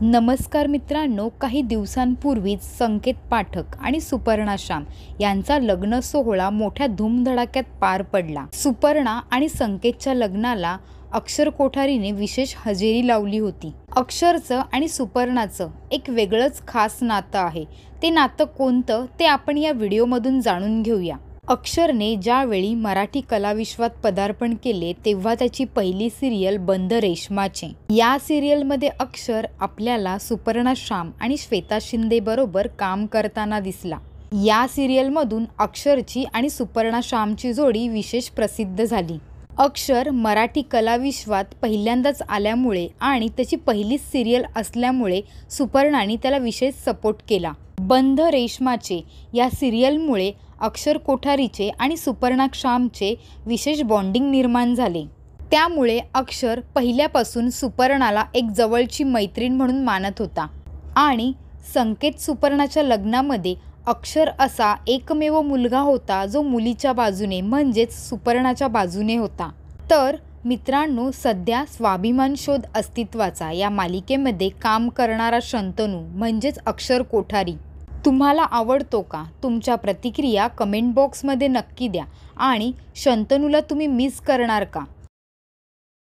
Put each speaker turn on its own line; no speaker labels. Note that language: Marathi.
नमस्कार मित्रांनो काही दिवसांपूर्वीच संकेत पाठक आणि सुपर्णा श्याम यांचा लग्न सोहळा मोठ्या धूमधडाक्यात पार पडला. सुपर्णा आणि संकेतच्या लग्नाला अक्षर कोठारीने विशेष हजेरी लावली होती. अक्षरचं आणि सुपर्णाचं एक वेगळंच खास नातं आहे. ते नातं कोणतं ते आपण या व्हिडिओमधून जाणून घेऊया. अक्षरने ज्यावेळी मराठी कलाविश्वात पदार्पण केले तेव्हा त्याची पहिली सिरियल बंद रेशमाचे. या सिरियलमध्ये अक्षर आपल्याला सुपर्णा श्याम आणि श्वेता शिंदे बरोबर काम करताना दिसला. या सिरियलमधून अक्षरची आणि सुपर्णा श्यामची जोडी विशेष प्रसिद्ध झाली. अक्षर मराठी कलाविश्वात पहिल्यांदाच आल्यामुळे आणि त्याची पहिलीच सिरियल असल्यामुळे सुपर्णाने त्याला विशेष सपोर्ट केला. बंध रेशमाचे या सिरियलमुळे अक्षर कोठारीचे आणि सुपर्णा क्षामचे विशेष बॉन्डिंग निर्माण झाले. त्यामुळे अक्षर पहिल्यापासून सुपर्णाला एक जवळची मैत्रीण म्हणून मानत होता. आणि संकेत सुपर्णाच्या लग्नामध्ये अक्षर असा एकमेव मुलगा होता जो मुलीच्या बाजूने म्हणजेच सुपर्णाच्या बाजूने होता. तर मित्रांनो सध्या स्वाभिमान शोध अस्तित्वाचा या मालिकेमध्ये काम करणारा शंतनू म्हणजेच अक्षर कोठारी. तुम्हाला आवडतो का? तुमच्या प्रतिक्रिया कमेंट बॉक्समध्ये नक्की द्या. आणि शंतनूला तुम्ही मिस करणार का?